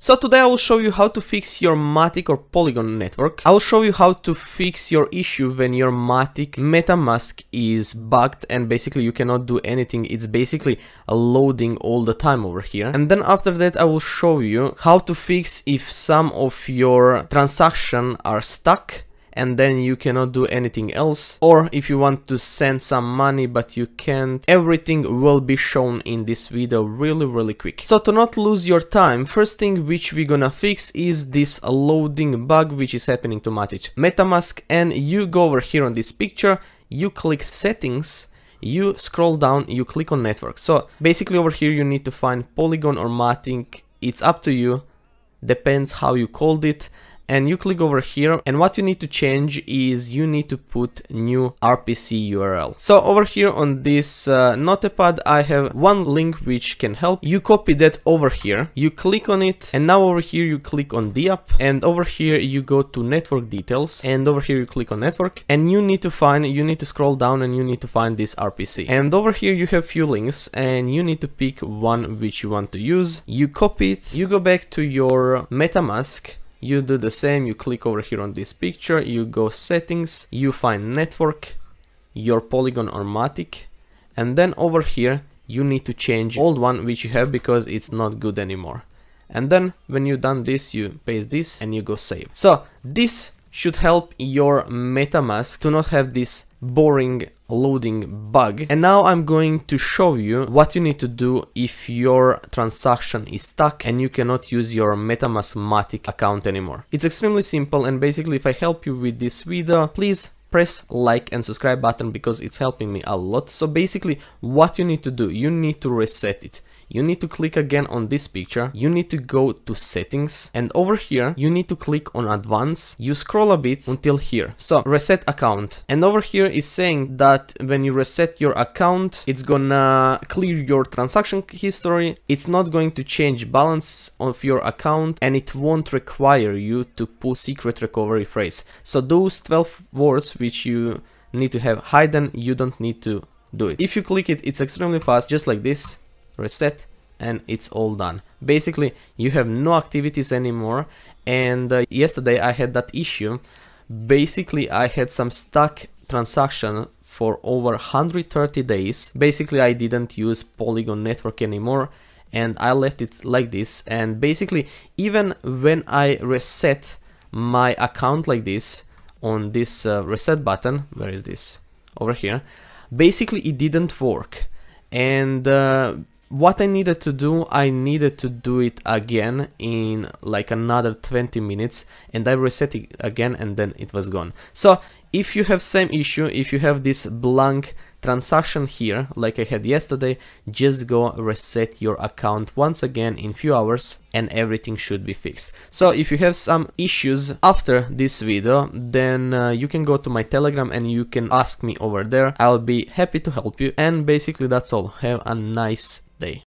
So today I will show you how to fix your Matic or Polygon network. I will show you how to fix your issue when your Matic MetaMask is bugged and basically you cannot do anything. It's basically loading all the time over here. And then after that I will show you how to fix if some of your transactions are stuck and then you cannot do anything else. Or if you want to send some money but you can't everything will be shown in this video really really quick. So to not lose your time first thing which we're gonna fix is this loading bug which is happening to Matic. Metamask and you go over here on this picture you click settings you scroll down you click on network. So basically over here you need to find polygon or matic. It's up to you. Depends how you called it and you click over here and what you need to change is you need to put new RPC URL. So over here on this uh, notepad I have one link which can help. You copy that over here, you click on it and now over here you click on the app and over here you go to network details and over here you click on network and you need to find, you need to scroll down and you need to find this RPC. And over here you have few links and you need to pick one which you want to use. You copy it, you go back to your MetaMask you do the same you click over here on this picture you go settings you find network your polygon or matic and then over here you need to change old one which you have because it's not good anymore. And then when you done this you paste this and you go save. So this should help your metamask to not have this boring loading bug. And now I'm going to show you what you need to do if your transaction is stuck and you cannot use your metamask account anymore. It's extremely simple and basically if I help you with this video please press like and subscribe button because it's helping me a lot. So basically what you need to do you need to reset it. You need to click again on this picture, you need to go to settings. And over here you need to click on advanced, you scroll a bit until here. So reset account. And over here is saying that when you reset your account it's gonna clear your transaction history, it's not going to change balance of your account and it won't require you to put secret recovery phrase. So those 12 words which you need to have hidden, you don't need to do it. If you click it, it's extremely fast, just like this. Reset and it's all done. Basically you have no activities anymore and uh, yesterday I had that issue. Basically I had some stuck transaction for over 130 days. Basically I didn't use Polygon network anymore and I left it like this. And basically even when I reset my account like this on this uh, reset button. Where is this? Over here. Basically it didn't work. And uh, what I needed to do, I needed to do it again in like another 20 minutes. And I reset it again and then it was gone. So if you have same issue, if you have this blank transaction here, like I had yesterday, just go reset your account once again in few hours and everything should be fixed. So if you have some issues after this video, then uh, you can go to my telegram and you can ask me over there. I'll be happy to help you and basically that's all. Have a nice day.